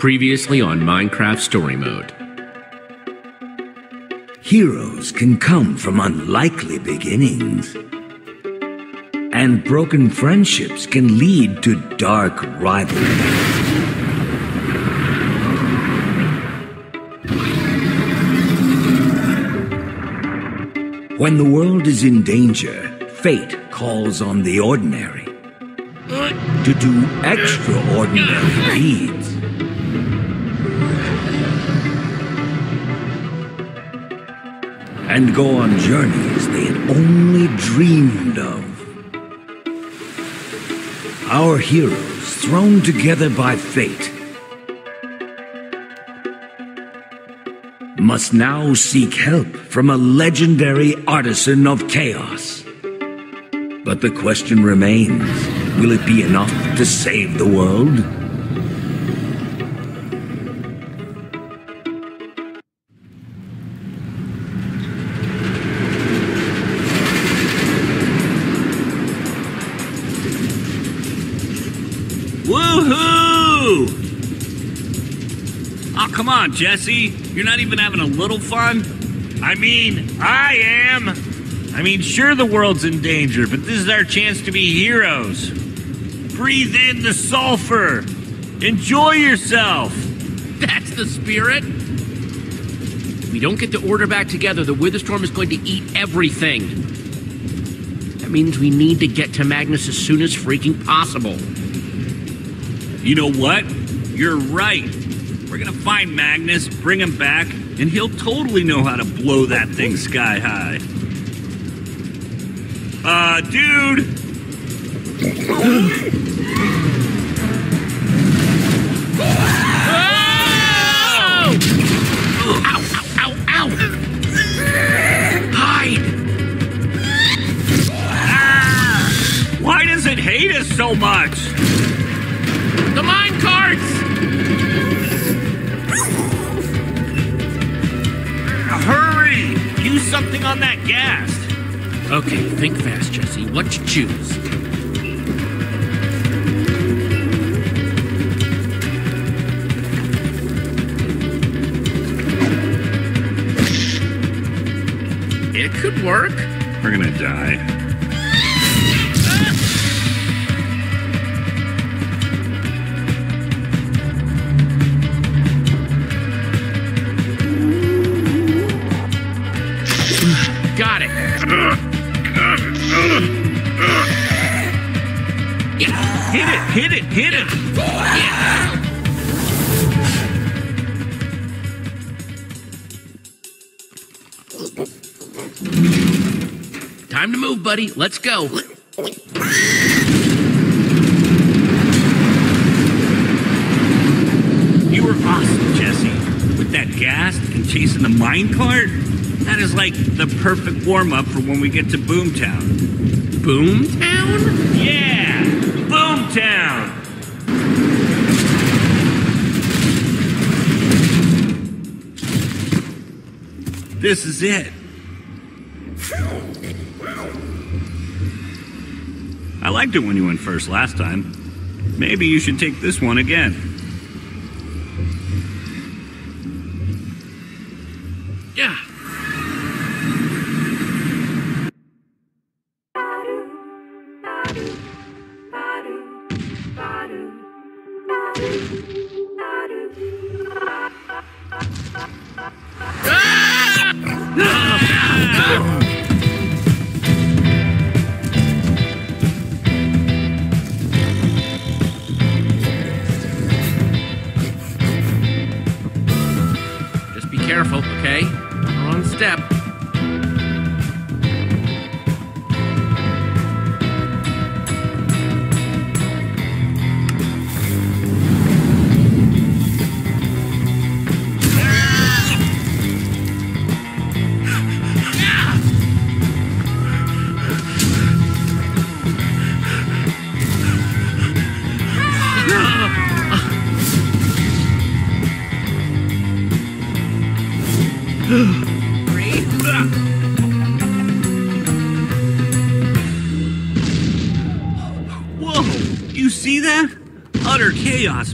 Previously on Minecraft Story Mode. Heroes can come from unlikely beginnings. And broken friendships can lead to dark rivalries. When the world is in danger, fate calls on the ordinary to do extraordinary deeds. And go on journeys they had only dreamed of. Our heroes, thrown together by fate, must now seek help from a legendary artisan of chaos. But the question remains will it be enough to save the world? On, Jesse. You're not even having a little fun? I mean, I am. I mean, sure, the world's in danger, but this is our chance to be heroes. Breathe in the sulfur. Enjoy yourself. That's the spirit! If we don't get the order back together, the Witherstorm is going to eat everything. That means we need to get to Magnus as soon as freaking possible. You know what? You're right. We're gonna find Magnus, bring him back, and he'll totally know how to blow that thing sky high. Uh, dude! Ow! Ow, ow, ow, ow! Hide! Why does it hate us so much? The mine carts! Something on that gas. Okay, think fast, Jesse. What you choose? It could work. We're gonna die. Hit him! Time to move, buddy. Let's go. You were awesome, Jesse. With that gas and chasing the minecart, that is like the perfect warm up for when we get to Boomtown. Boomtown? Yeah! Boomtown! This is it. I liked it when you went first last time. Maybe you should take this one again.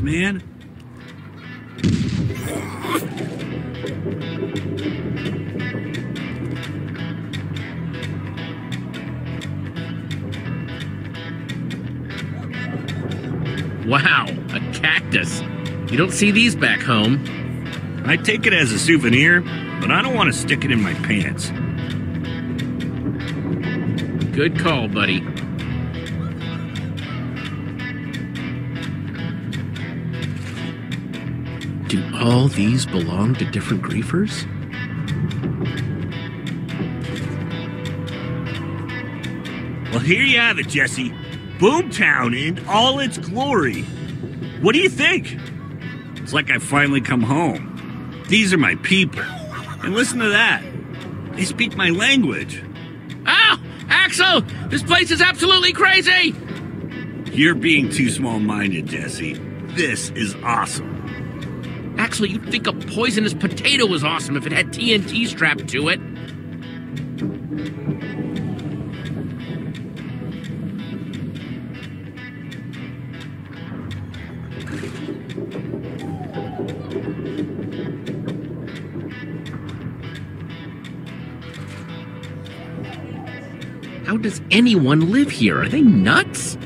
Man. Wow, a cactus. You don't see these back home. I take it as a souvenir, but I don't want to stick it in my pants. Good call, buddy. All these belong to different griefers? Well, here you have it, Jesse. Boomtown in all its glory. What do you think? It's like I finally come home. These are my people. And listen to that. They speak my language. Oh, Axel! This place is absolutely crazy! You're being too small minded, Jesse. This is awesome. You'd think a poisonous potato was awesome if it had TNT strapped to it. How does anyone live here? Are they nuts?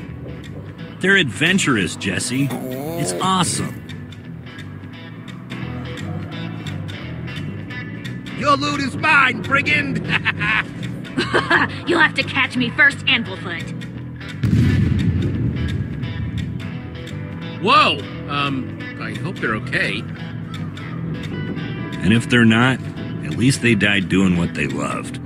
They're adventurous, Jesse. It's awesome. Loot is mine, brigand! You'll have to catch me first, Anvilfoot. Whoa! Um, I hope they're okay. And if they're not, at least they died doing what they loved.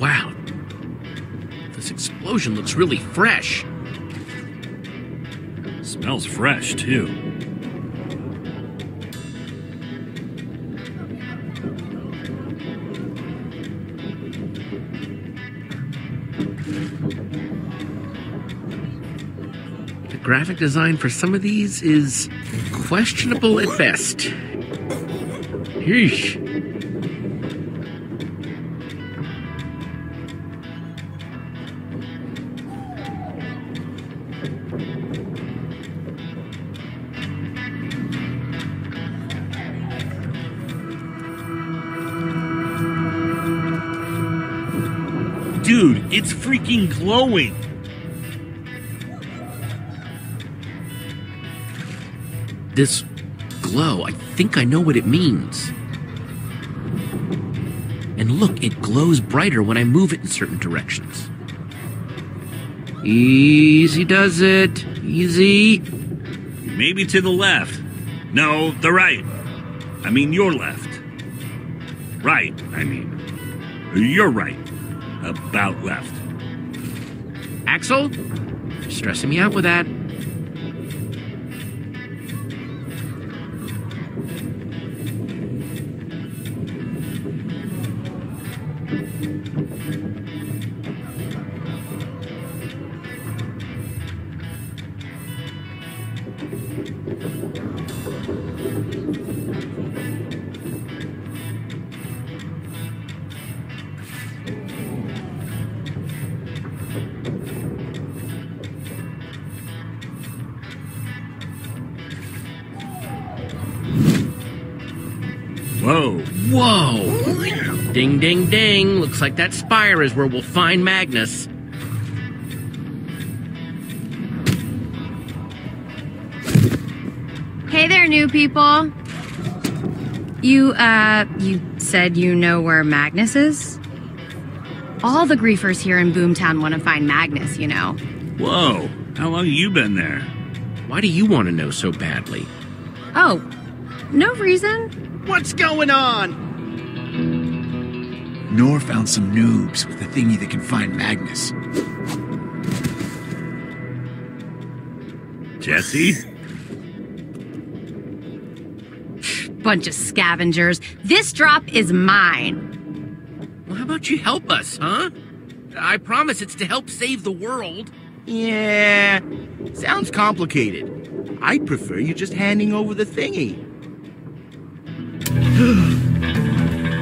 Wow. This explosion looks really fresh. Smells fresh, too. The graphic design for some of these is questionable at best. Yeesh. Freaking glowing. This glow, I think I know what it means. And look, it glows brighter when I move it in certain directions. Easy does it. Easy. Maybe to the left. No, the right. I mean, your left. Right, I mean. You're right. About left. You're stressing me out with that. Ding, ding, ding. Looks like that spire is where we'll find Magnus. Hey there, new people. You, uh, you said you know where Magnus is? All the griefers here in Boomtown want to find Magnus, you know. Whoa. How long have you been there? Why do you want to know so badly? Oh, no reason. What's going on? Nor found some noobs with a thingy that can find Magnus. Jesse? Bunch of scavengers. This drop is mine. Well, how about you help us, huh? I promise it's to help save the world. Yeah, sounds complicated. I'd prefer you just handing over the thingy.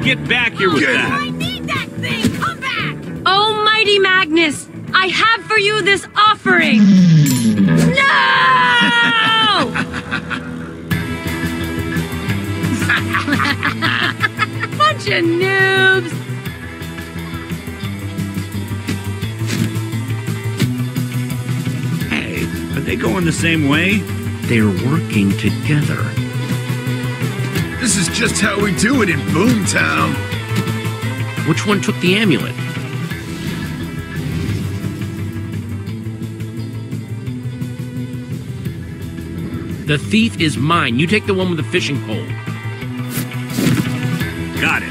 Get back here with that. that thing! Come back! Almighty Magnus, I have for you this offering. no! Bunch of noobs. Hey, are they going the same way? They're working together. This is just how we do it in Boomtown. Which one took the amulet? The thief is mine. You take the one with the fishing pole. Got it.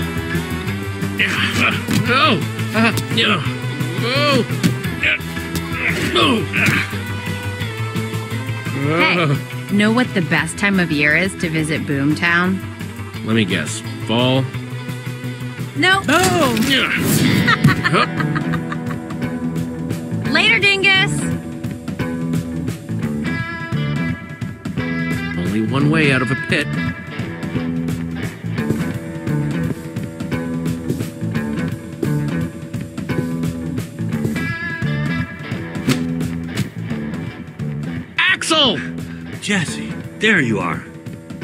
No! Uh, no! No! Hey, know what the best time of year is to visit Boomtown? Let me guess. Fall? No. Later, dingus. One way out of a pit. Axel! Jesse, there you are.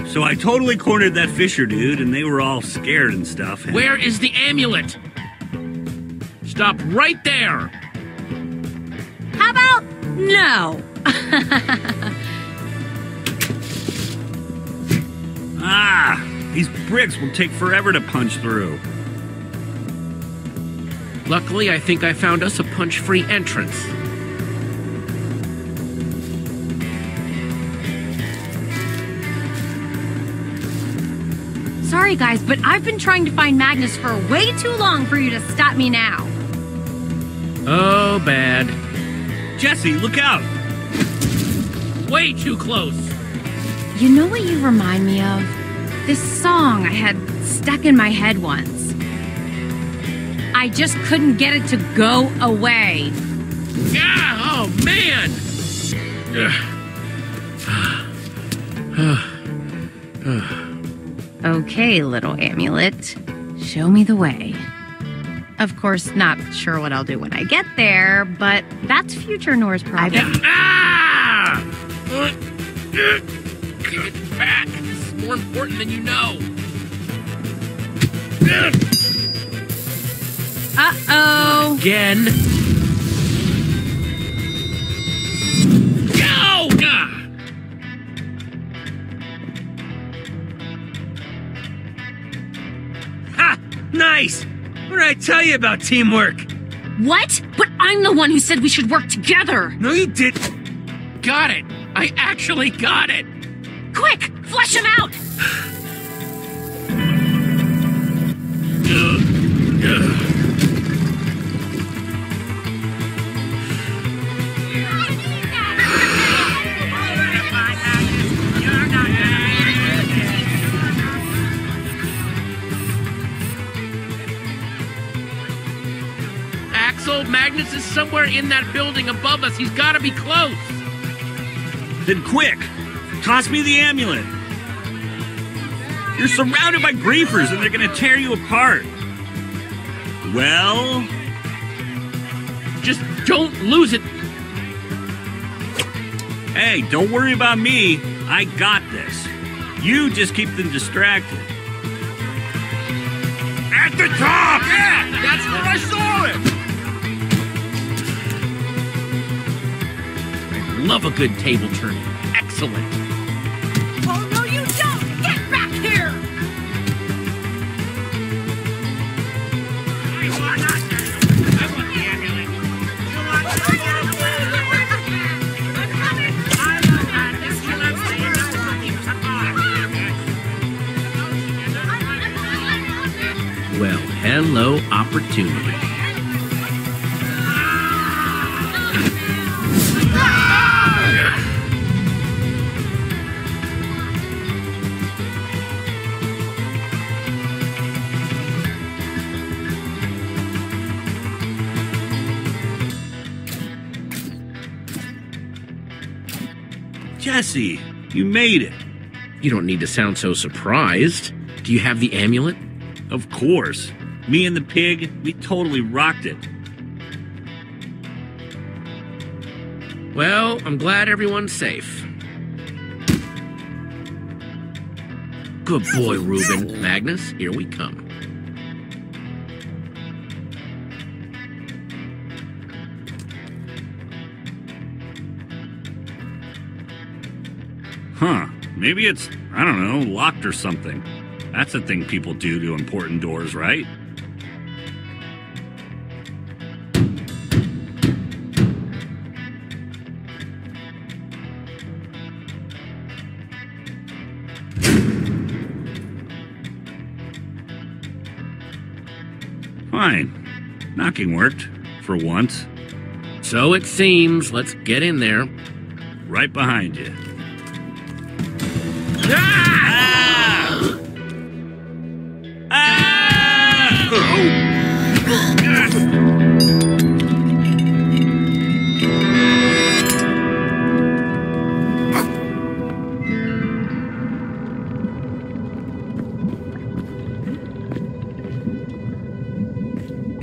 So I totally cornered that Fisher dude, and they were all scared and stuff. and- Where is the amulet? Stop right there! How about no? Ah! These bricks will take forever to punch through. Luckily, I think I found us a punch free entrance. Sorry, guys, but I've been trying to find Magnus for way too long for you to stop me now. Oh, bad. Jesse, look out! Way too close! You know what you remind me of? This song I had stuck in my head once. I just couldn't get it to go away. Ah, oh, man! Okay, little amulet, show me the way. Of course, not sure what I'll do when I get there, but that's future Nora's problem. Ah! More important than you know. Uh oh. Again. Go! Ah! Ha! Nice! What did I tell you about teamwork? What? But I'm the one who said we should work together! No, you didn't. Got it! I actually got it! Quick! Flush him out! Axel, Magnus is somewhere in that building above us. He's gotta be close. Then quick! Toss me the amulet! You're surrounded by griefers and they're gonna tear you apart! Well, Just don't lose it. hey, don't worry about me. I got this. You just keep them distracted. At the top! Yeah, that's where I saw it. Love a good table turning. Excellent. Opportunity. Jesse, you made it. You don't need to sound so surprised. Do you have the amulet? Of course. Me and the pig, we totally rocked it. Well, I'm glad everyone's safe. Good boy, Reuben. Magnus, here we come. Huh. Maybe it's, I don't know, locked or something. That's a thing people do to important doors, right? Knocking worked. For once. So it seems. Let's get in there. Right behind you. Ah!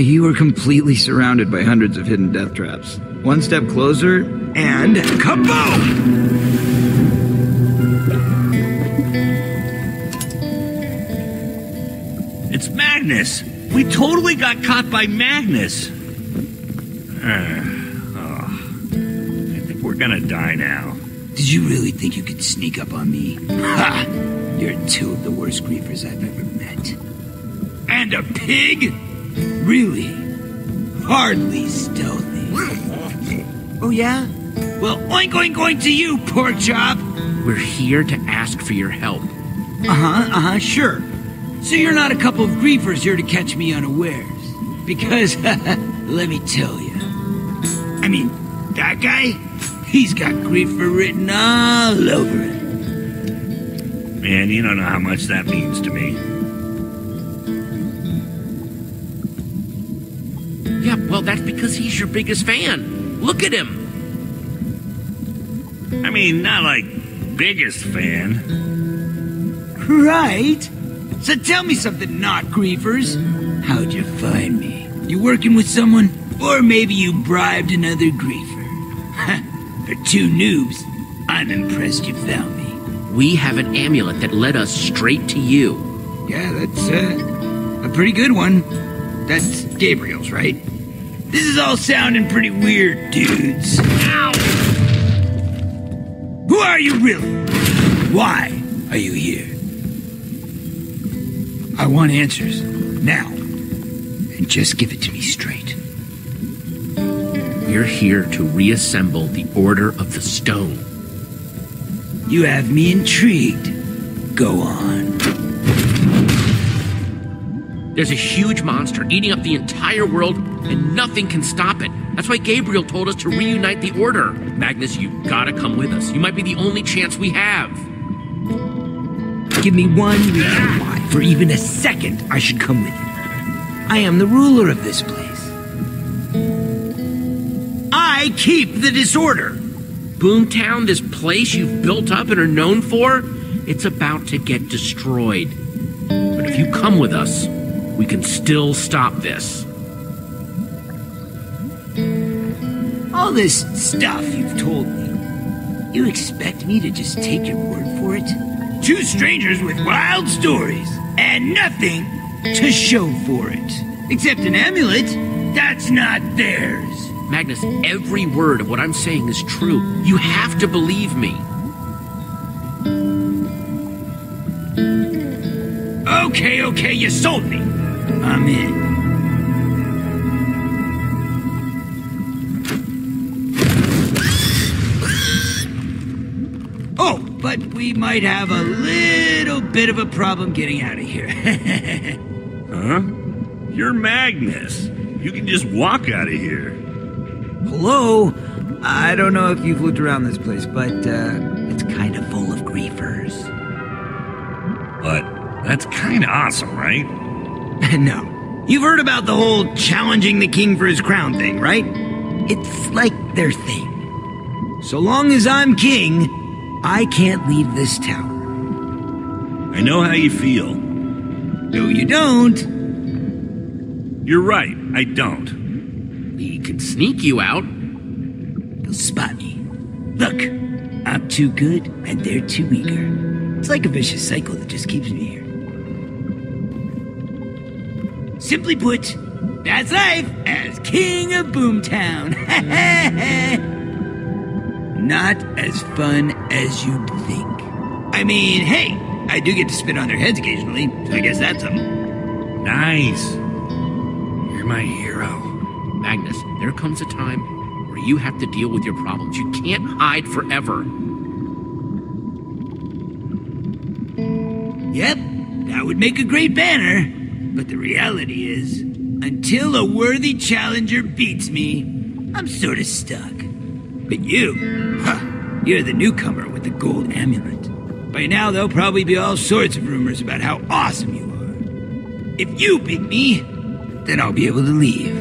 You were completely surrounded by hundreds of hidden death traps. One step closer, and kaboom! It's Magnus! We totally got caught by Magnus! Uh, oh, I think we're gonna die now. Did you really think you could sneak up on me? Ha! You're two of the worst griefers I've ever met. And a pig? Really? Hardly stealthy. Oh, yeah? Well, oink oink oink to you, pork chop! We're here to ask for your help. Uh huh, uh huh, sure. So you're not a couple of griefers here to catch me unawares. Because, let me tell you. I mean, that guy, he's got griefer written all over him. Man, you don't know how much that means to me. Yeah, well, that's because he's your biggest fan. Look at him. I mean, not like biggest fan. Right? So tell me something, not griefers. How'd you find me? You working with someone? Or maybe you bribed another griefer? For two noobs, I'm impressed you found me. We have an amulet that led us straight to you. Yeah, that's uh, a pretty good one. That's Gabriel's, right? This is all sounding pretty weird, dudes. Ow! Who are you really? Why are you here? I want answers. Now. And just give it to me straight. We're here to reassemble the Order of the Stone. You have me intrigued. Go on. There's a huge monster eating up the entire world, and nothing can stop it. That's why Gabriel told us to reunite the Order. Magnus, you gotta come with us. You might be the only chance we have. Give me one reason why, for even a second, I should come with you. I am the ruler of this place. I keep the disorder. Boomtown, this place you've built up and are known for, it's about to get destroyed. But if you come with us, we can still stop this. All this stuff you've told me, you expect me to just take your word for it? Two strangers with wild stories, and nothing to show for it. Except an amulet, that's not theirs. Magnus, every word of what I'm saying is true. You have to believe me. Okay, okay, you sold me. I'm in. Oh, but we might have a little bit of a problem getting out of here. Huh? You're Magnus. You can just walk out of here. Hello? I don't know if you've looked around this place, but uh, it's kind of full of griefers. But that's kind of awesome, right? no. You've heard about the whole challenging the king for his crown thing, right? It's like their thing. So long as I'm king, I can't leave this tower. I know how you feel. No, you don't. You're right, I don't. He could sneak you out. They'll spot me. Look, I'm too good and they're too eager. It's like a vicious cycle that just keeps me here. Simply put, that's life as king of Boomtown. Not as fun as you'd think. I mean, hey, I do get to spit on their heads occasionally, so I guess that's something. Nice. You're my hero. Magnus, there comes a time where you have to deal with your problems. You can't hide forever. Yep, that would make a great banner. But the reality is, until a worthy challenger beats me, I'm sort of stuck. But you, huh, you're the newcomer with the gold amulet. By now, there'll probably be all sorts of rumors about how awesome you are. If you beat me, then I'll be able to leave.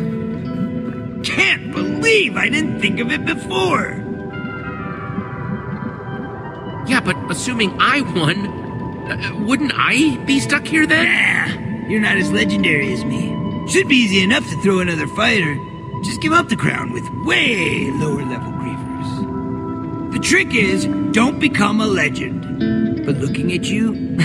Can't believe I didn't think of it before. Yeah, but assuming I won, uh, wouldn't I be stuck here then? Nah, you're not as legendary as me. Should be easy enough to throw another fighter. Just give up the crown with way lower level griefers. The trick is, don't become a legend. But looking at you,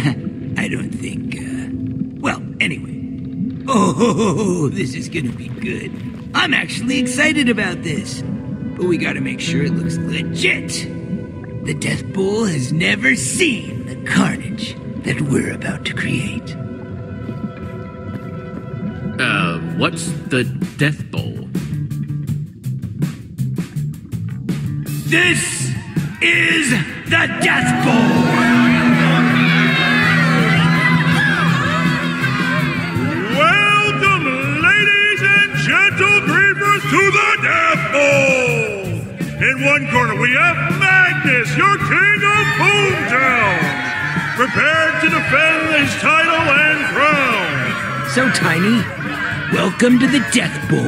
I don't think, uh... Well, anyway. Oh, this is gonna be good. I'm actually excited about this. But we gotta make sure it looks legit. The Death Bowl has never seen the carnage that we're about to create. Uh, what's the Death Bowl? This is the Death Bowl! Welcome, ladies and gentle griefers, to the Death Bowl! In one corner, we have Magnus, your king of Boomtown, prepared to defend his title and crown. So, Tiny, welcome to the Death Bowl.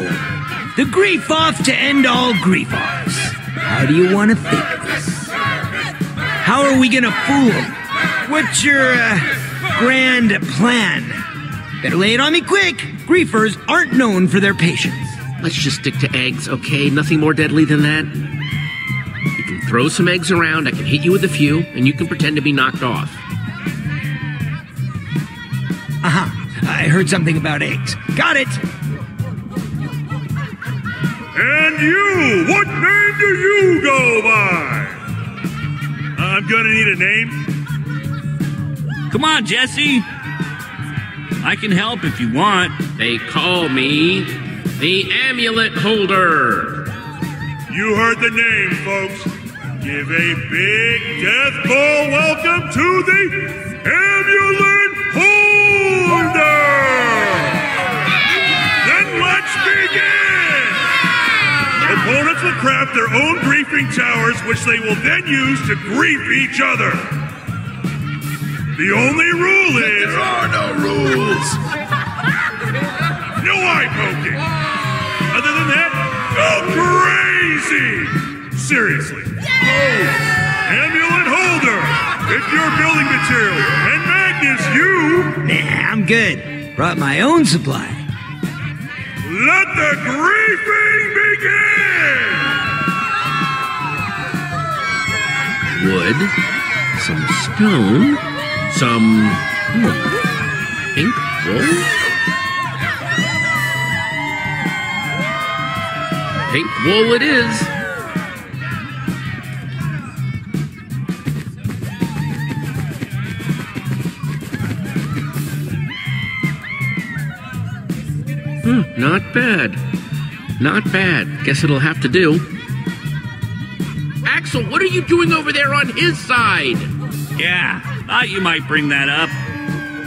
The grief off to end all grief offs. How do you want to think this? How are we gonna fool him? What's your, uh, grand plan? Better lay it on me quick. Griefers aren't known for their patience. Let's just stick to eggs, okay? Nothing more deadly than that. You can throw some eggs around, I can hit you with a few, and you can pretend to be knocked off. I heard something about eggs. Got it. And you, what name do you go by? I'm gonna need a name. Come on, Jesse. I can help if you want. They call me the Amulet Holder. You heard the name, folks. Give a big Death Bowl welcome to the Amulet craft their own griefing towers, which they will then use to grief each other. The only rule is. There are no rules. No eye poking. Other than that, go crazy. Seriously. Oh, amulet holder. If you're building material. And Magnus, you. Nah, I'm good. Brought my own supply. Let the griefing begin. Wood, some stone, some. Pink wool? Pink wool it is. Hmm, not bad. Not bad. Guess it'll have to do. Axel, what are you doing over there on his side? Yeah, thought you might bring that up.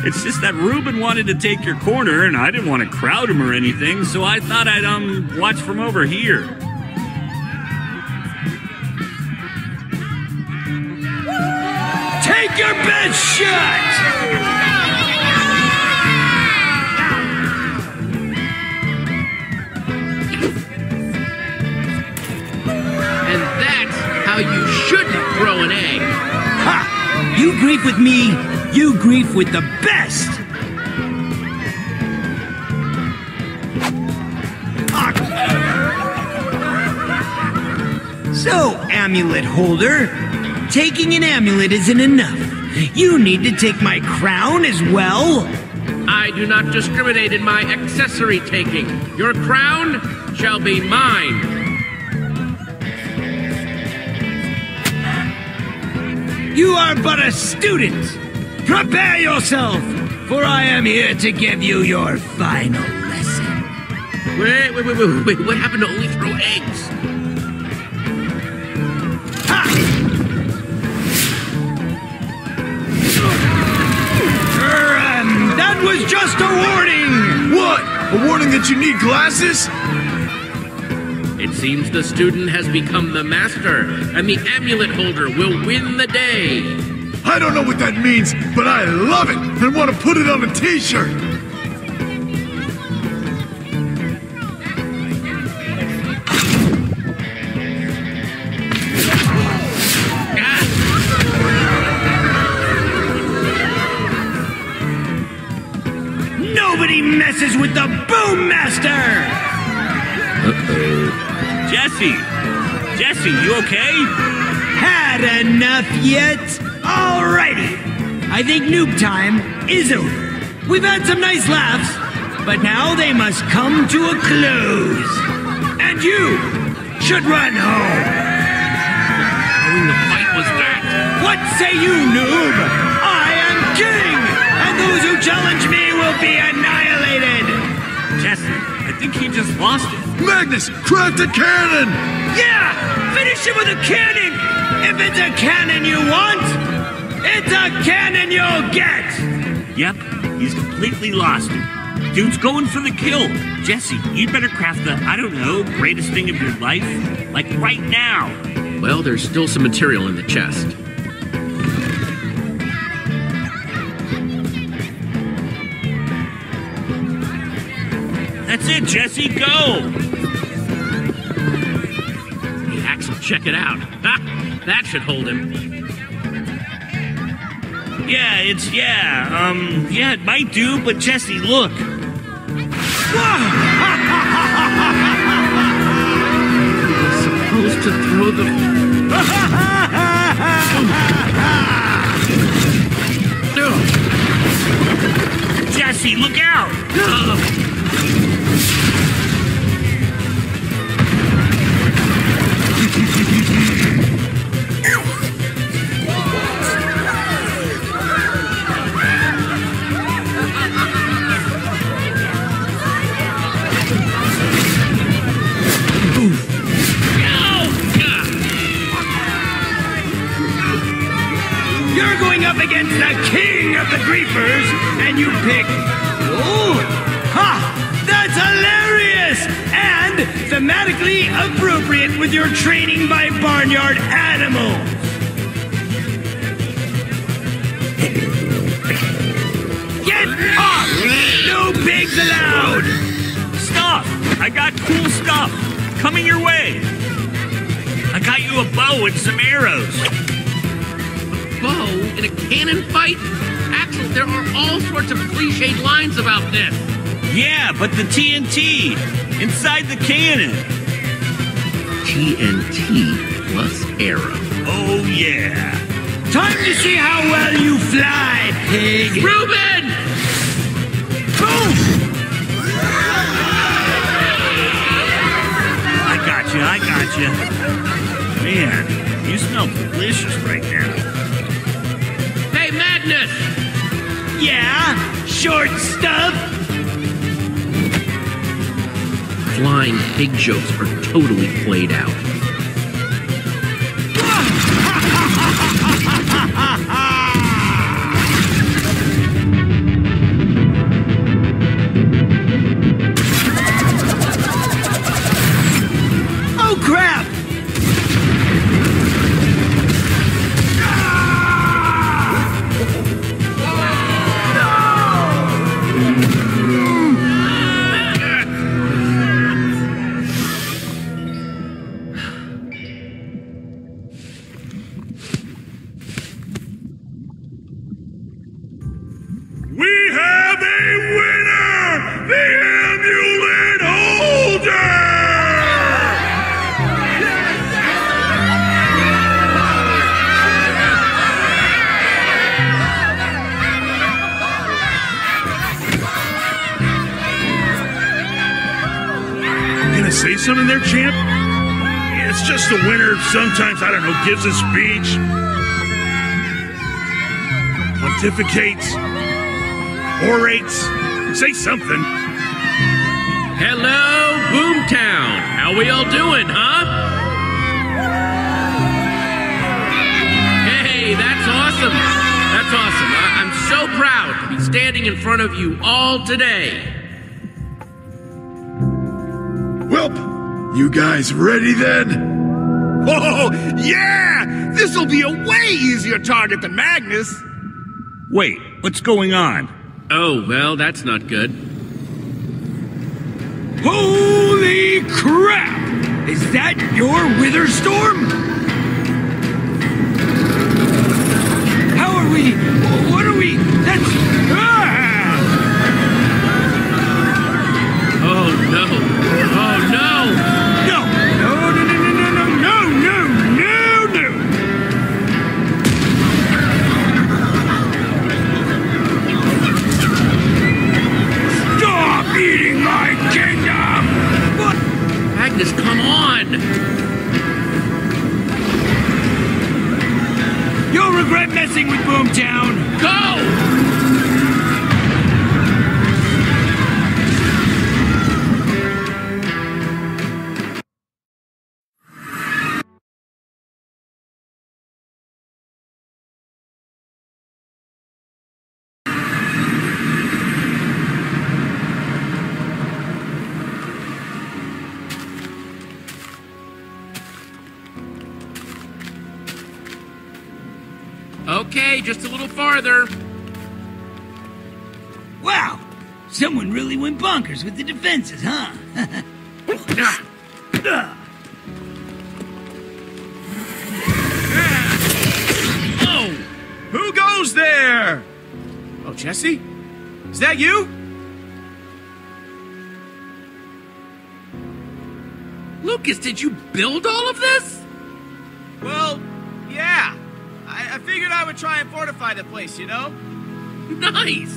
It's just that Reuben wanted to take your corner, and I didn't want to crowd him or anything, so I thought I'd um watch from over here. Take your best shot! Grief with me, you grief with the best! So, amulet holder, taking an amulet isn't enough. You need to take my crown as well? I do not discriminate in my accessory taking. Your crown shall be mine. You are but a student. Prepare yourself, for I am here to give you your final lesson. Wait, wait, wait, wait, wait. What happened to only throw eggs? Um, that was just a warning! What? A warning that you need glasses? It seems the student has become the master, and the amulet holder will win the day. I don't know what that means, but I love it and want to put it on a t-shirt. Nobody messes with the Jesse! Jesse, you okay? Had enough yet? Alrighty. I think noob time is over. We've had some nice laughs, but now they must come to a close. And you should run home. Knowing the fight was that. What say you, noob? I am king, and those who challenge me will be annihilated. Jesse, I think he just lost it. Magnus, craft a cannon! Yeah! Finish it with a cannon! If it's a cannon you want, it's a cannon you'll get! Yep, he's completely lost. Dude's going for the kill. Jesse, you'd better craft the, I don't know, greatest thing of your life. Like right now. Well, there's still some material in the chest. That's it, Jesse, go! Check it out. Ha! That should hold him. Yeah, it's, yeah, um, yeah, it might do, but Jesse, look. Supposed to throw the. Jesse, look out! appropriate with your training by barnyard animals. Get off! No pigs allowed! Stop! I got cool stuff coming your way. I got you a bow and some arrows. A bow in a cannon fight? Axel, there are all sorts of cliched lines about this. Yeah, but the TNT inside the cannon. TNT plus arrow. Oh, yeah. Time to see how well you fly, pig. Reuben! Boom! I got gotcha, you, I got gotcha. you. Man, you smell delicious right now. Hey, Magnus! Yeah? Short stuff? Flying pig jokes are totally played out. The amulet holder! Gonna say something there, champ? It's just the winner sometimes, I don't know, gives a speech, pontificates, orates. Say something. Boomtown! How we all doing, huh? Hey, that's awesome! That's awesome. I- I'm so proud to be standing in front of you all today. Welp, you guys ready then? Oh, yeah! This'll be a way easier target than Magnus. Wait, what's going on? Oh, well, that's not good. Crap! Is that your Witherstorm? How are we? What are we? That's. Ah! Oh, no. Oh! No! Magnus, come on! You'll regret messing with Boomtown! Go! Okay, just a little farther. Wow! Someone really went bonkers with the defenses, huh? Oh! Who goes there? Oh, Jesse? Is that you? Lucas, did you build all of this? Well, yeah. I, I figured I would try and fortify the place, you know? Nice!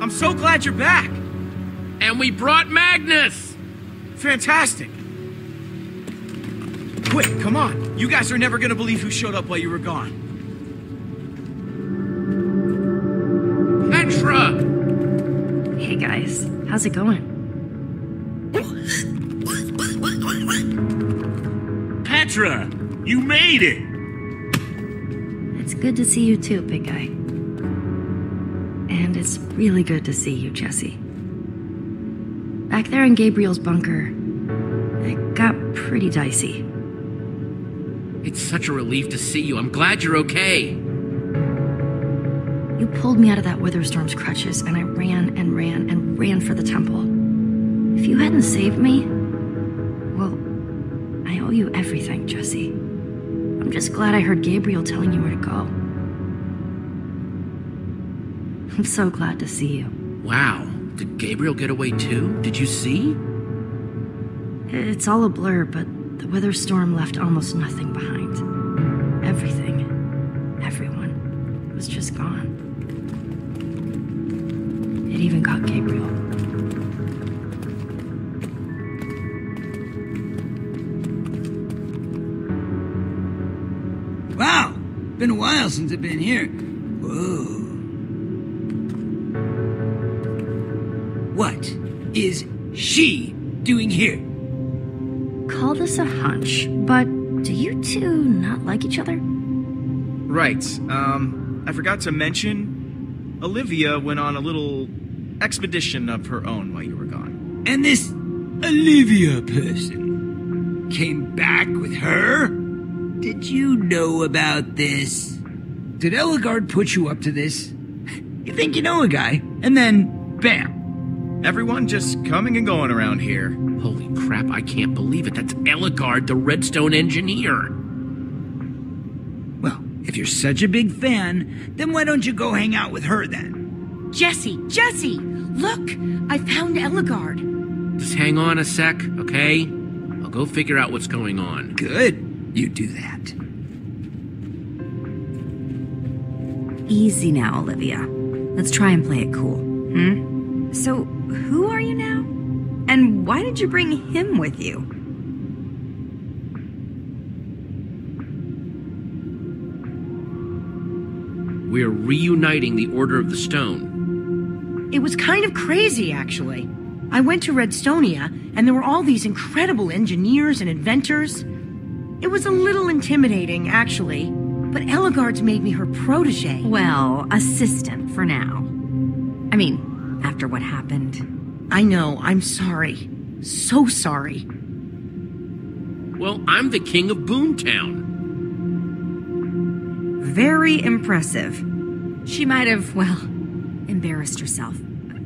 I'm so glad you're back. And we brought Magnus! Fantastic. Quick, come on. You guys are never gonna believe who showed up while you were gone. Petra! Hey guys, how's it going? Petra, you made it! Good to see you too, big guy. And it's really good to see you, Jesse. Back there in Gabriel's bunker, it got pretty dicey. It's such a relief to see you. I'm glad you're okay. You pulled me out of that Witherstorm's crutches, and I ran and ran and ran for the temple. If you hadn't saved me, well, I owe you everything, Jesse. I'm just glad I heard Gabriel telling you where to go. I'm so glad to see you. Wow. Did Gabriel get away too? Did you see? It's all a blur, but the Wither Storm left almost nothing behind. Everything, everyone, was just gone. It even got Gabriel. While since I've been here. Whoa. What is she doing here? Call this a hunch, but do you two not like each other? Right. Um, I forgot to mention, Olivia went on a little expedition of her own while you were gone. And this Olivia person came back with her? Did you know about this? Did Ellegaard put you up to this? You think you know a guy, and then bam. Everyone just coming and going around here. Holy crap, I can't believe it. That's Ellegaard, the Redstone engineer. Well, if you're such a big fan, then why don't you go hang out with her then? Jesse, Jesse, look, I found Ellegaard. Just hang on a sec, okay? I'll go figure out what's going on. Good. You do that. Easy now, Olivia. Let's try and play it cool. Hmm? So, who are you now? And why did you bring him with you? We're reuniting the Order of the Stone. It was kind of crazy, actually. I went to Redstonia, and there were all these incredible engineers and inventors. It was a little intimidating, actually, but Ellegaard's made me her protege. Well, assistant for now. I mean, after what happened. I know, I'm sorry. So sorry. Well, I'm the king of Boomtown. Very impressive. She might have, well, embarrassed herself.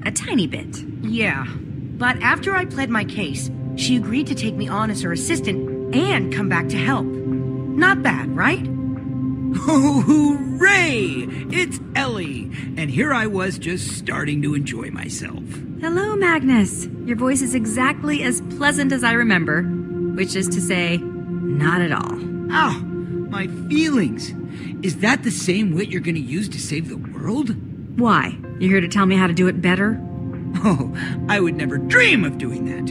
A tiny bit. Yeah. But after I pled my case, she agreed to take me on as her assistant and come back to help. Not bad, right? Oh, hooray! It's Ellie! And here I was just starting to enjoy myself. Hello, Magnus. Your voice is exactly as pleasant as I remember, which is to say, not at all. Ow! My feelings! Is that the same wit you're gonna use to save the world? Why? You're here to tell me how to do it better? Oh, I would never dream of doing that.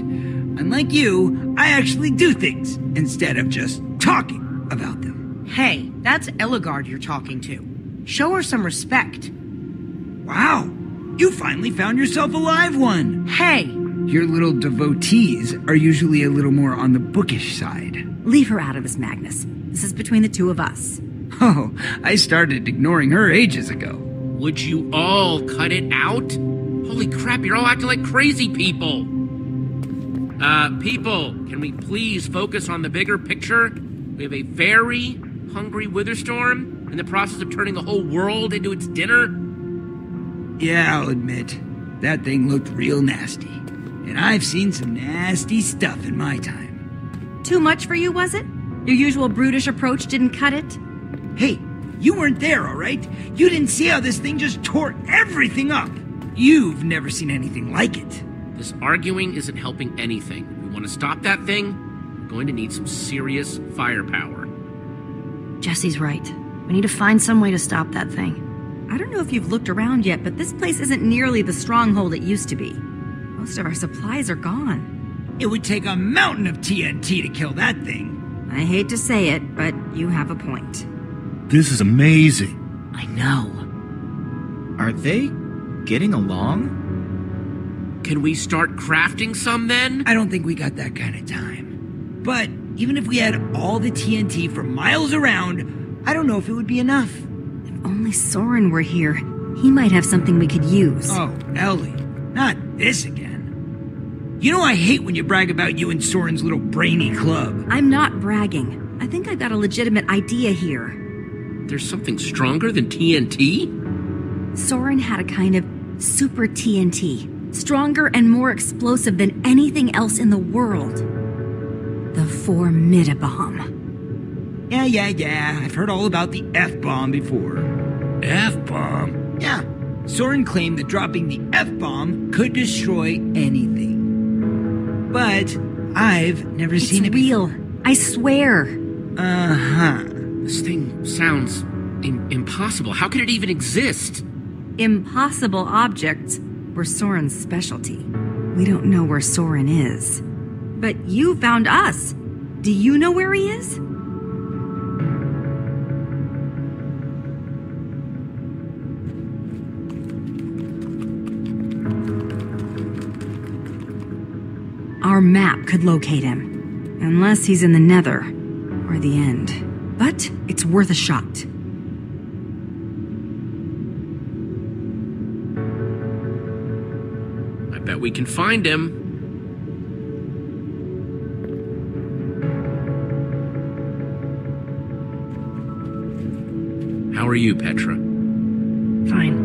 Unlike you, I actually do things instead of just talking about them. Hey, that's Ellegaard you're talking to. Show her some respect. Wow, you finally found yourself a live one. Hey! Your little devotees are usually a little more on the bookish side. Leave her out of this, Magnus. This is between the two of us. Oh, I started ignoring her ages ago. Would you all cut it out? Holy crap, you're all acting like crazy people. Uh, people, can we please focus on the bigger picture? We have a very hungry Witherstorm in the process of turning the whole world into its dinner. Yeah, I'll admit, that thing looked real nasty. And I've seen some nasty stuff in my time. Too much for you, was it? Your usual brutish approach didn't cut it? Hey, you weren't there, all right? You didn't see how this thing just tore everything up. You've never seen anything like it. This arguing isn't helping anything. We want to stop that thing, we're going to need some serious firepower. Jesse's right. We need to find some way to stop that thing. I don't know if you've looked around yet, but this place isn't nearly the stronghold it used to be. Most of our supplies are gone. It would take a mountain of TNT to kill that thing. I hate to say it, but you have a point. This is amazing. I know. Are they getting along? Can we start crafting some then? I don't think we got that kind of time. But even if we had all the TNT for miles around, I don't know if it would be enough. If only Soren were here, he might have something we could use. Oh, Ellie, not this again. You know I hate when you brag about you and Soren's little brainy club. I'm not bragging. I think I've got a legitimate idea here. There's something stronger than TNT? Soren had a kind of super TNT. Stronger and more explosive than anything else in the world. The Formidabomb. Yeah, yeah, yeah. I've heard all about the F bomb before. F bomb? Yeah. Soren claimed that dropping the F bomb could destroy anything. But I've never it's seen it. real. I swear. Uh huh. This thing sounds im- impossible. How could it even exist? Impossible objects were Soren's specialty. We don't know where Soren is but you found us. Do you know where he is? Our map could locate him. Unless he's in the nether, or the end. But it's worth a shot. I bet we can find him. Are you, Petra? Fine.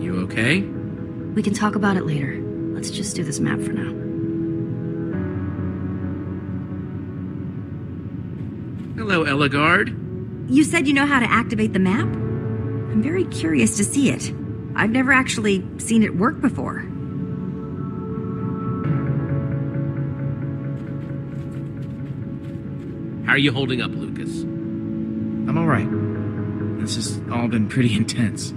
You okay? We can talk about it later. Let's just do this map for now. Hello, Ellegaard. You said you know how to activate the map? I'm very curious to see it. I've never actually seen it work before. How are you holding up, Lucas? I'm alright. This has all been pretty intense.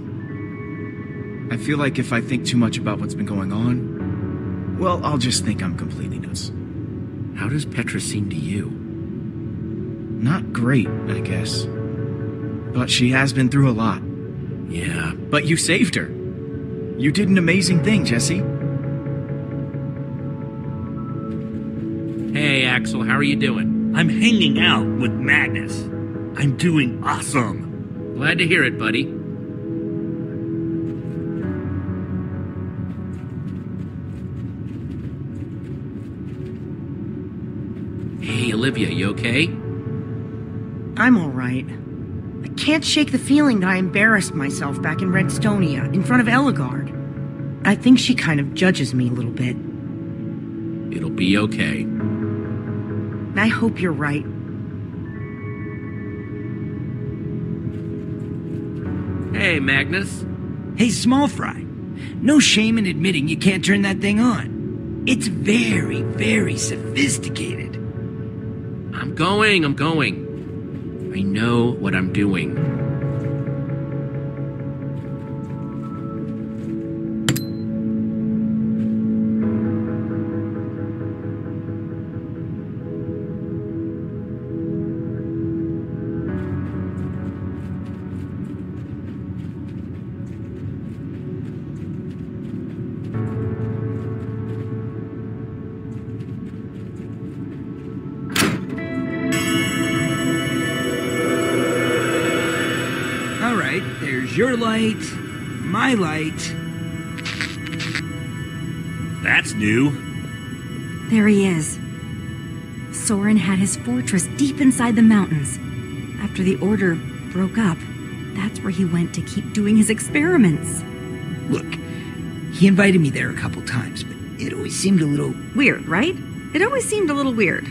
I feel like if I think too much about what's been going on, well, I'll just think I'm completely nuts. How does Petra seem to you? Not great, I guess. But she has been through a lot. Yeah. But you saved her. You did an amazing thing, Jesse. Hey, Axel, how are you doing? I'm hanging out with Magnus. I'm doing awesome. Glad to hear it, buddy. Hey, Olivia, you okay? I'm alright. I can't shake the feeling that I embarrassed myself back in Redstonia in front of Ellegaard. I think she kind of judges me a little bit. It'll be okay. I hope you're right. Hey, Magnus. Hey, Small Fry. No shame in admitting you can't turn that thing on. It's very, very sophisticated. I'm going, I'm going. I know what I'm doing. His fortress deep inside the mountains. After the Order broke up, that's where he went to keep doing his experiments. Look, he invited me there a couple times, but it always seemed a little Weird, right? It always seemed a little weird.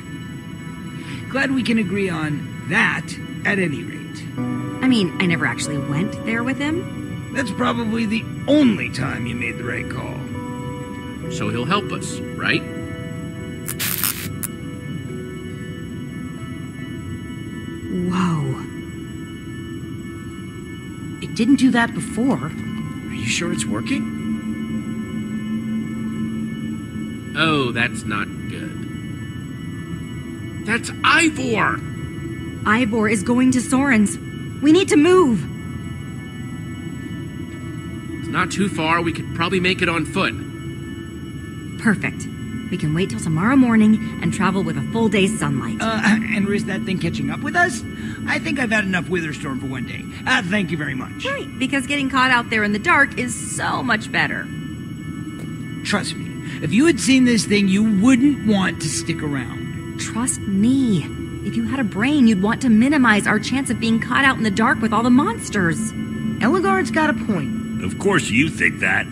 glad we can agree on that at any rate. I mean, I never actually went there with him. That's probably the only time you made the right call. So he'll help us, right? Whoa. It didn't do that before. Are you sure it's working? Oh, that's not good. That's Ivor! Ivor is going to Soren's. We need to move. It's not too far. We could probably make it on foot. Perfect. We can wait till tomorrow morning and travel with a full day's sunlight. Uh, and risk that thing catching up with us? I think I've had enough Witherstorm for one day. Uh, thank you very much. right, because getting caught out there in the dark is so much better. Trust me, if you had seen this thing, you wouldn't want to stick around. Trust me. If you had a brain, you'd want to minimize our chance of being caught out in the dark with all the monsters. Ellegaard's got a point. Of course you think that.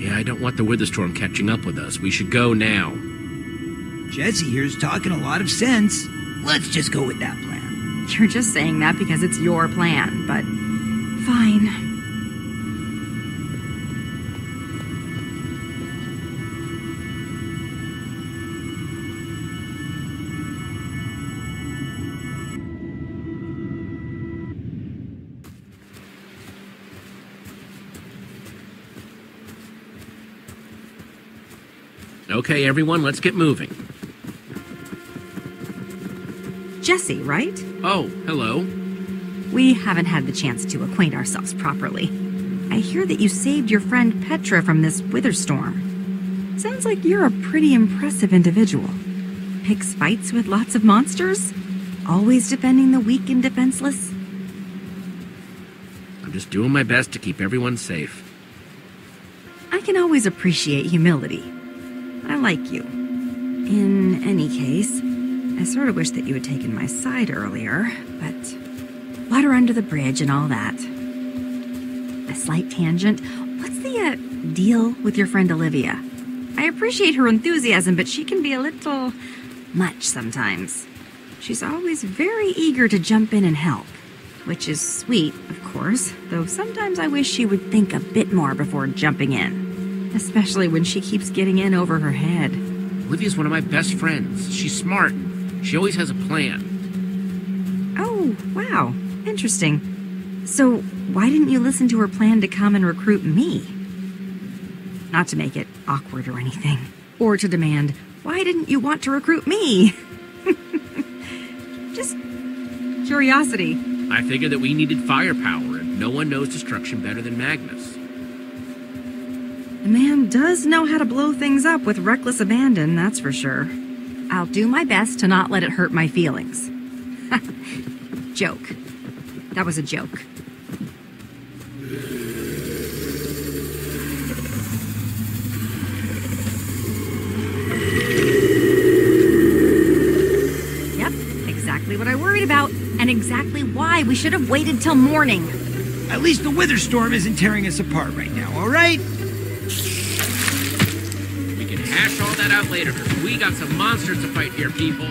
Yeah, I don't want the Witherstorm catching up with us. We should go now. Jesse here's talking a lot of sense. Let's just go with that plan. You're just saying that because it's your plan, but fine. Okay, everyone, let's get moving. Jesse, right? Oh, hello. We haven't had the chance to acquaint ourselves properly. I hear that you saved your friend Petra from this Witherstorm. Sounds like you're a pretty impressive individual. Picks fights with lots of monsters? Always defending the weak and defenseless? I'm just doing my best to keep everyone safe. I can always appreciate humility. I like you. In any case, I sort of wish that you had taken my side earlier, but water under the bridge and all that. A slight tangent. What's the uh, deal with your friend Olivia? I appreciate her enthusiasm, but she can be a little much sometimes. She's always very eager to jump in and help, which is sweet, of course, though sometimes I wish she would think a bit more before jumping in, especially when she keeps getting in over her head. Olivia's one of my best friends. She's smart. She always has a plan. Oh, wow. Interesting. So, why didn't you listen to her plan to come and recruit me? Not to make it awkward or anything, or to demand, why didn't you want to recruit me? Just curiosity. I figured that we needed firepower, and no one knows destruction better than Magnus. The man does know how to blow things up with reckless abandon, that's for sure. I'll do my best to not let it hurt my feelings. joke. That was a joke. Yep, exactly what I worried about, and exactly why we should have waited till morning. At least the wither storm isn't tearing us apart right now, all right? Hash all that out later, we got some monsters to fight here, people.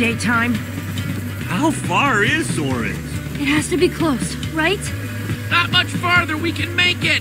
Daytime. How far is Soren? It has to be close, right? Not much farther. We can make it.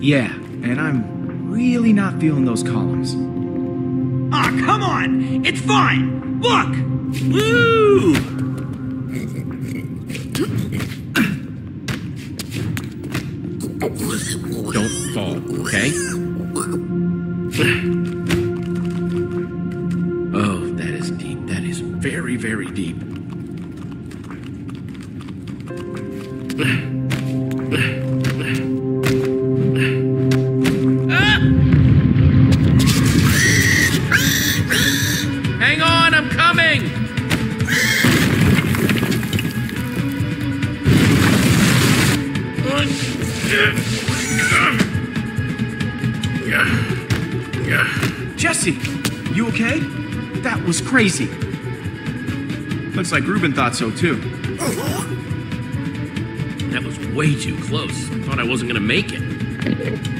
Yeah, and I'm really not feeling those columns. Ah, come on! It's fine! Look! Crazy. Looks like Reuben thought so too. That was way too close. I thought I wasn't gonna make it.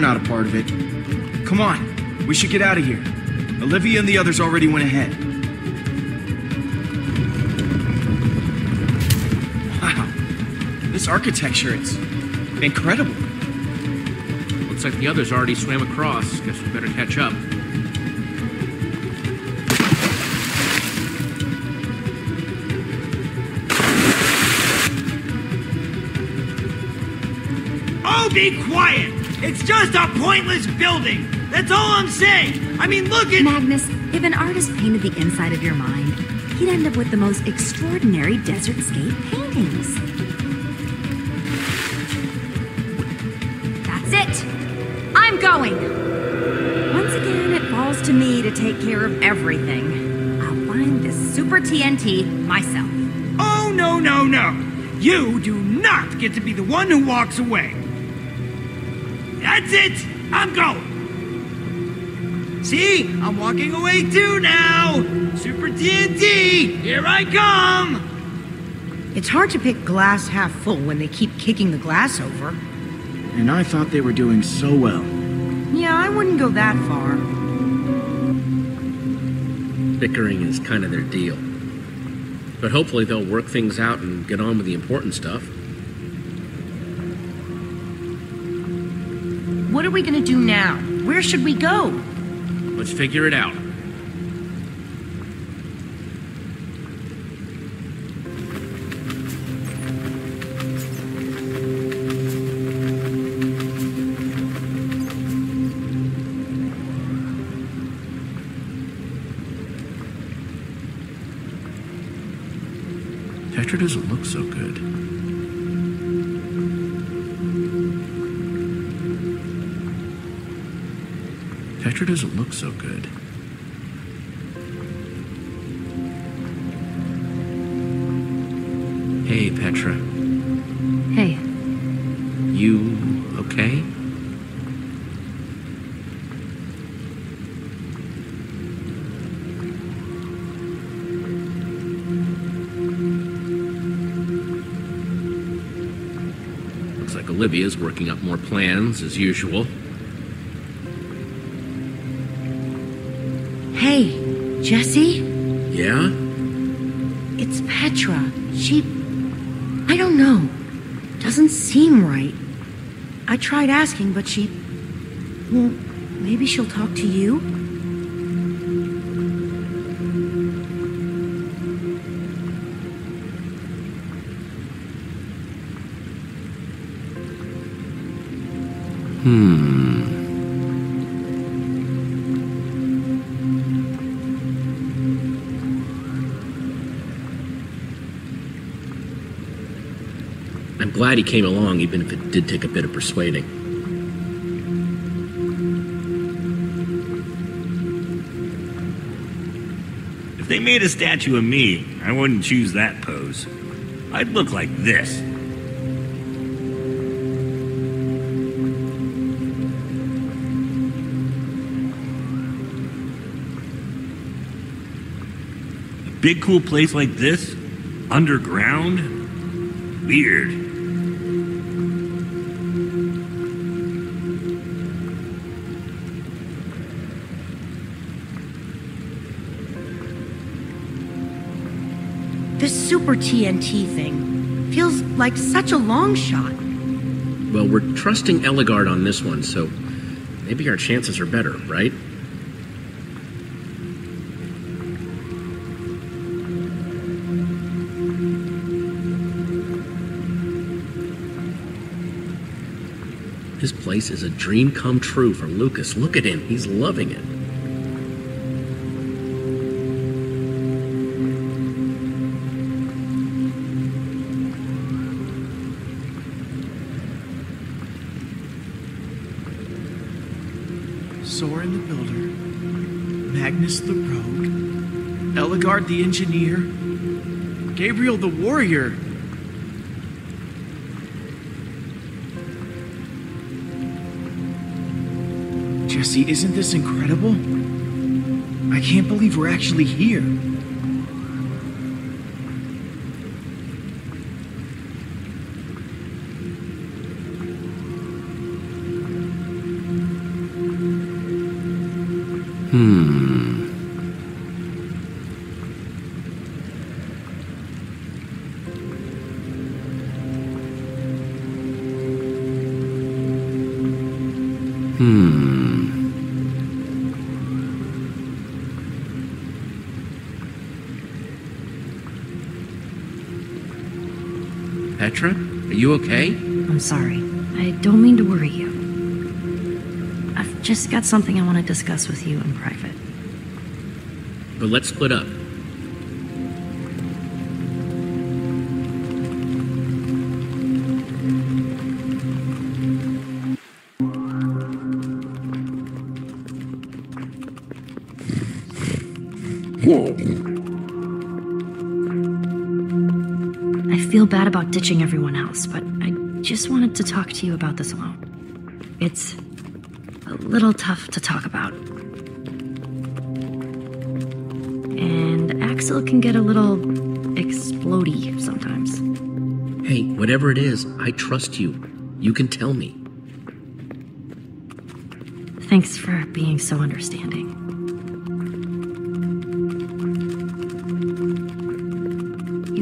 We're not a part of it. Come on, we should get out of here. Olivia and the others already went ahead. Wow, this architecture, it's incredible. Looks like the others already swam across. Guess we better catch up. Oh, be quiet! It's just a pointless building! That's all I'm saying! I mean, look at. Magnus, if an artist painted the inside of your mind, he'd end up with the most extraordinary desertscape paintings. That's it! I'm going! Once again, it falls to me to take care of everything. I'll find this super TNT myself. Oh, no, no, no! You do not get to be the one who walks away! That's it! I'm going! See? I'm walking away too now! Super TNT! Here I come! It's hard to pick glass half full when they keep kicking the glass over. And I thought they were doing so well. Yeah, I wouldn't go that far. Bickering is kind of their deal. But hopefully they'll work things out and get on with the important stuff. What are we gonna do now? Where should we go? Let's figure it out. Doesn't look so Petra doesn't look so good. Hey, Petra. Hey, You okay? Looks like Olivia's working up more plans as usual. Jesse? Yeah? It's Petra. She. I don't know. Doesn't seem right. I tried asking, but she. Well, maybe she'll talk to you? Glad he came along, even if it did take a bit of persuading. If they made a statue of me, I wouldn't choose that pose. I'd look like this. A big cool place like this? Underground? Weird. Super TNT thing feels like such a long shot. Well, we're trusting Ellegaard on this one, so maybe our chances are better, right? This place is a dream come true for Lucas. Look at him. He's loving it. The Engineer, Gabriel the Warrior. Jesse, isn't this incredible? I can't believe we're actually here. Hmm. You okay? I'm sorry. I don't mean to worry you. I've just got something I want to discuss with you in private. But let's split up. Feel bad about ditching everyone else, but I just wanted to talk to you about this alone. It's a little tough to talk about. And Axel can get a little explody sometimes. Hey, whatever it is, I trust you. You can tell me. Thanks for being so understanding.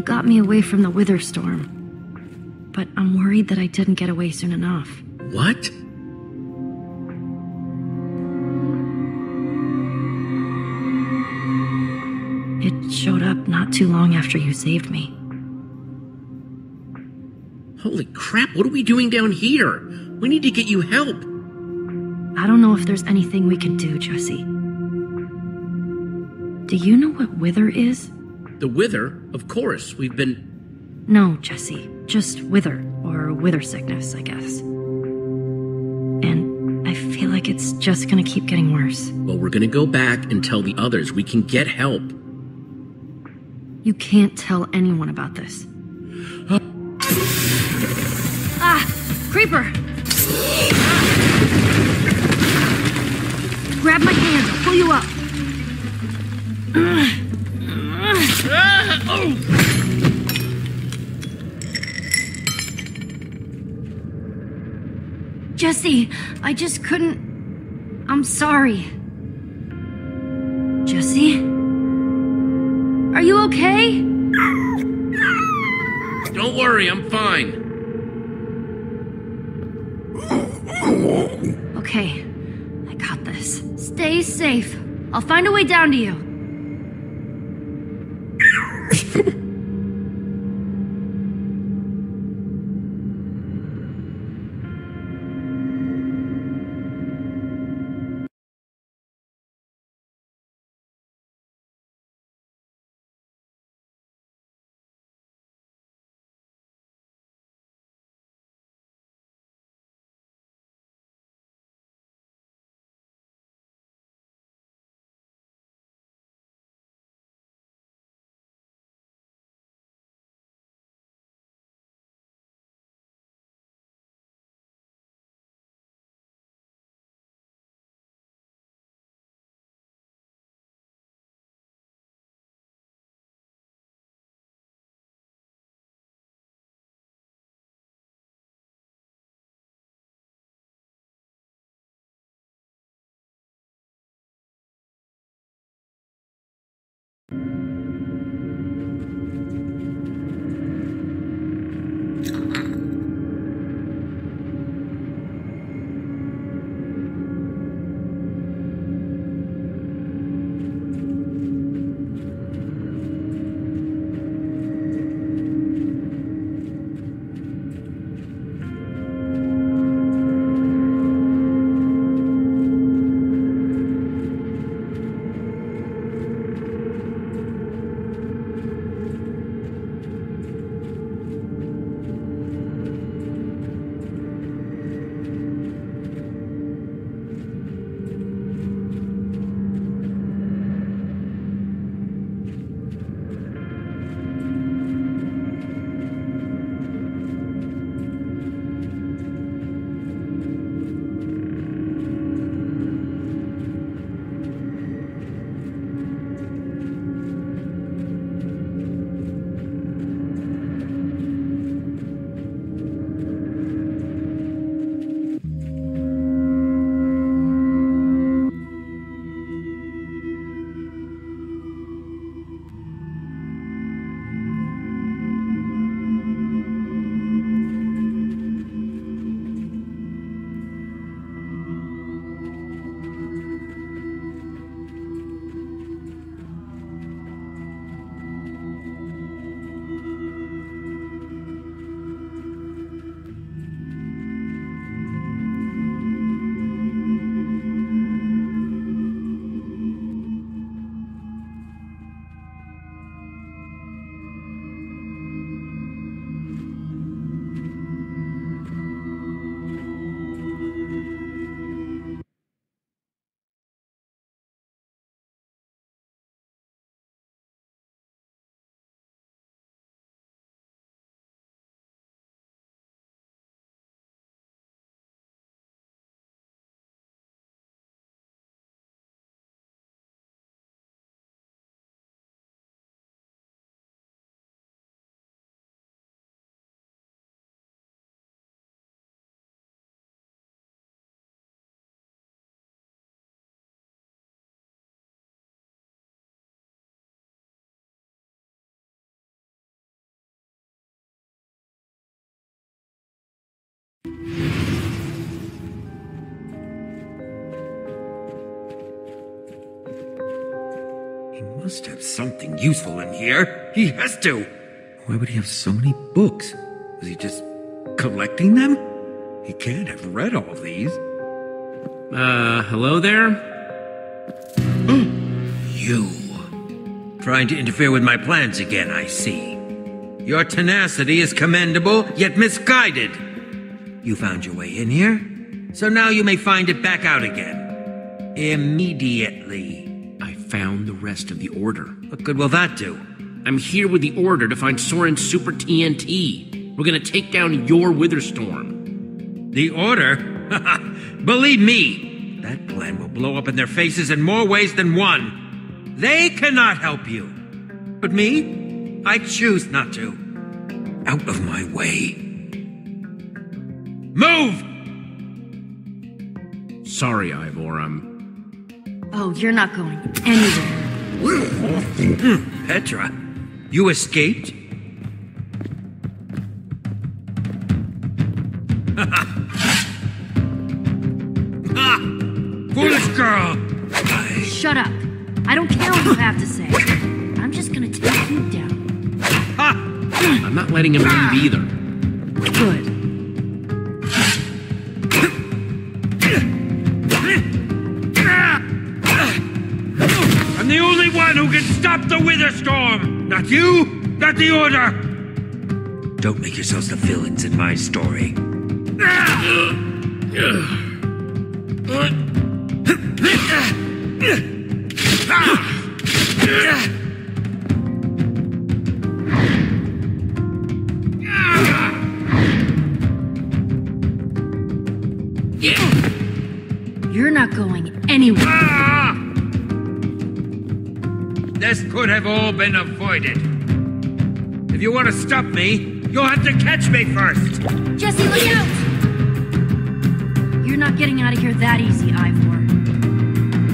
Got me away from the Wither Storm, but I'm worried that I didn't get away soon enough. What? It showed up not too long after you saved me. Holy crap, what are we doing down here? We need to get you help. I don't know if there's anything we can do, Jesse. Do you know what Wither is? The Wither, of course. We've been. No, Jesse. Just Wither, or Wither sickness, I guess. And I feel like it's just gonna keep getting worse. Well, we're gonna go back and tell the others we can get help. You can't tell anyone about this. ah! Creeper! Grab my hand, I'll pull you up. Jesse, I just couldn't. I'm sorry. Jesse? Are you okay? Don't worry, I'm fine. Okay, I got this. Stay safe. I'll find a way down to you. Must have something useful in here. He has to. Why would he have so many books? Is he just collecting them? He can't have read all these. Uh, hello there? You. Trying to interfere with my plans again, I see. Your tenacity is commendable, yet misguided. You found your way in here, so now you may find it back out again. Immediately. Found the rest of the order. What good will that do? I'm here with the order to find Soren's Super TNT. We're gonna take down your Wither Storm. The order? Believe me, that plan will blow up in their faces in more ways than one. They cannot help you. But me? I choose not to. Out of my way. Move! Sorry, Ivor, I'm. Oh, you're not going anywhere. Hmm, Petra, you escaped? Foolish girl! Shut up. I don't care what you have to say. I'm just gonna take you down. I'm not letting him leave either. Good. Who can stop the Wither Storm! Not you, not the Order! Don't make yourselves the villains in my story. You're not going anywhere. Could have all been avoided. If you want to stop me, you'll have to catch me first. Jesse, look out! You're not getting out of here that easy, Ivor.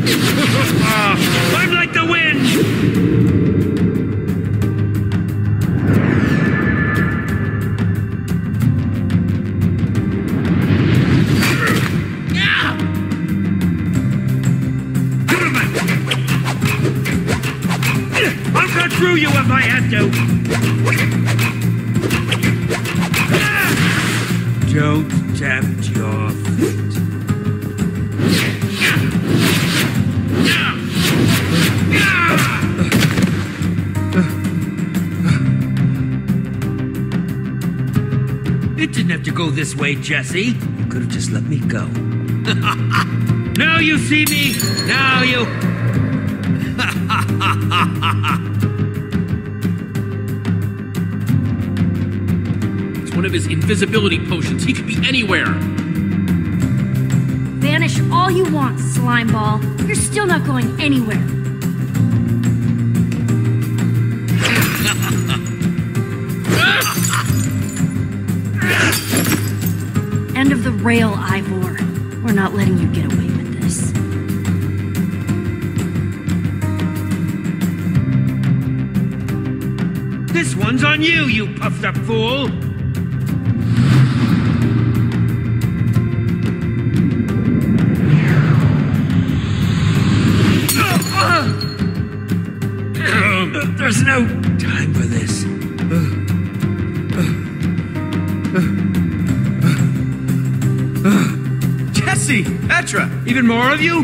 Ah, I'm like the wind! If I have to! Don't tempt your fate. It didn't have to go this way, Jesse. You could have just let me go. now you see me! Now you. Invisibility potions. He could be anywhere. Vanish all you want, slime ball. You're still not going anywhere. End of the rail, Ivor. We're not letting you get away with this. This one's on you, you puffed up fool! Petra! Even more of you?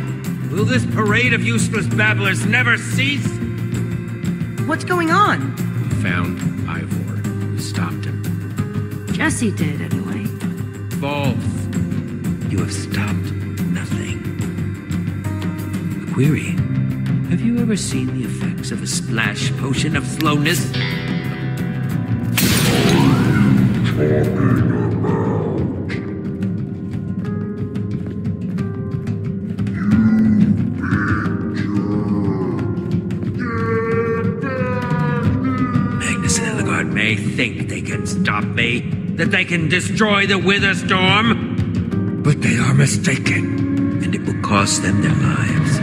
Will this parade of useless babblers never cease? What's going on? Found Ivor. Stopped him. Jesse did, anyway. False. You have stopped nothing. A Query. Have you ever seen the effects of a splash potion of slowness? Stop me, that they can destroy the Wither Storm, but they are mistaken, and it will cost them their lives.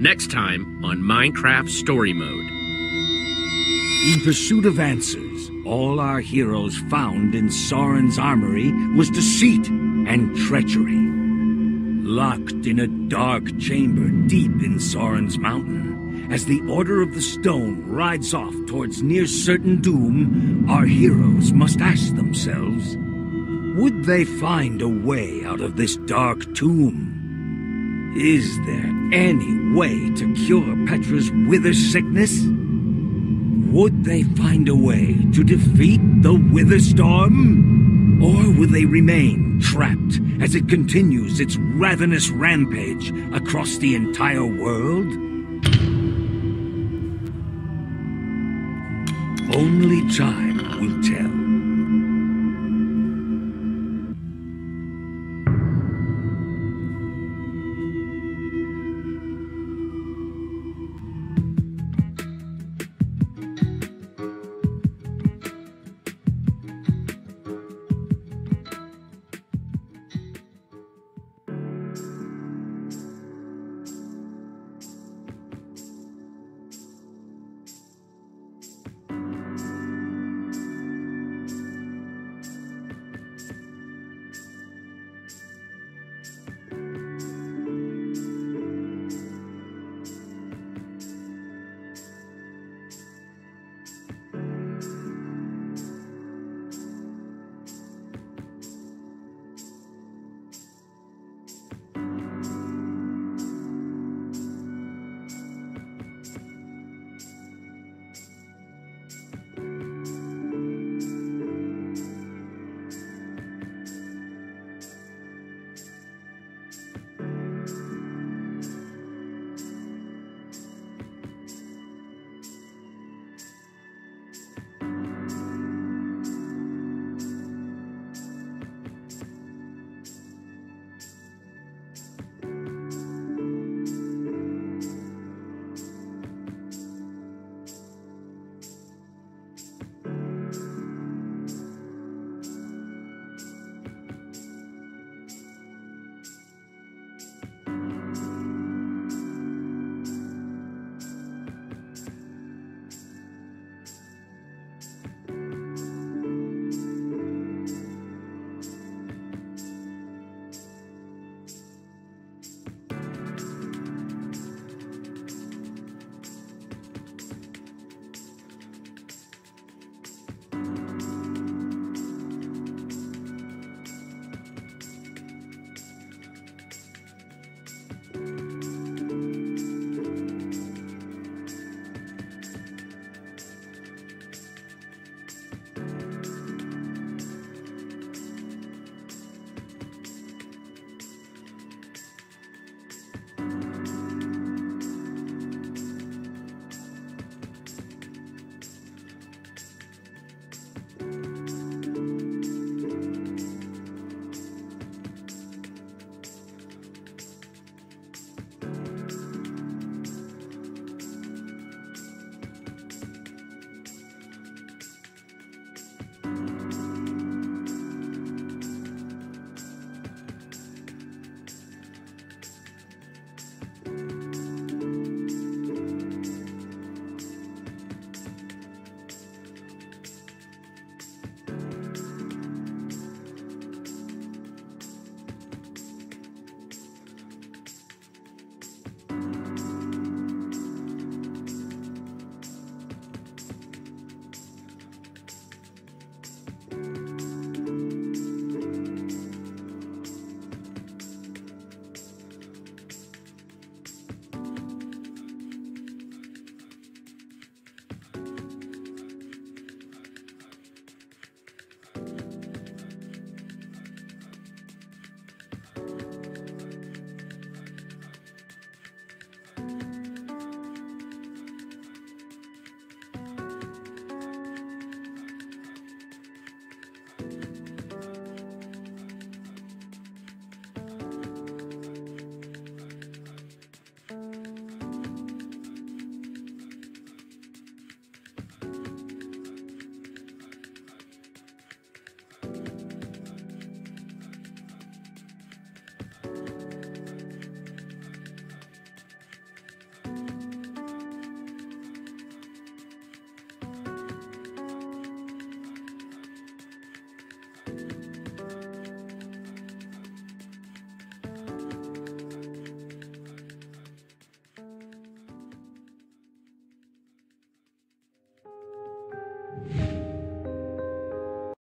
Next time on Minecraft Story Mode. In pursuit of answers, all our heroes found in Soren's armory was deceit and treachery. Locked in a dark chamber deep in Soren's mountain, as the Order of the Stone rides off towards near certain doom, our heroes must ask themselves, would they find a way out of this dark tomb? Is there any way to cure Petra's wither sickness? Would they find a way to defeat the Wither Storm? Or will they remain trapped as it continues its ravenous rampage across the entire world? Only time will tell.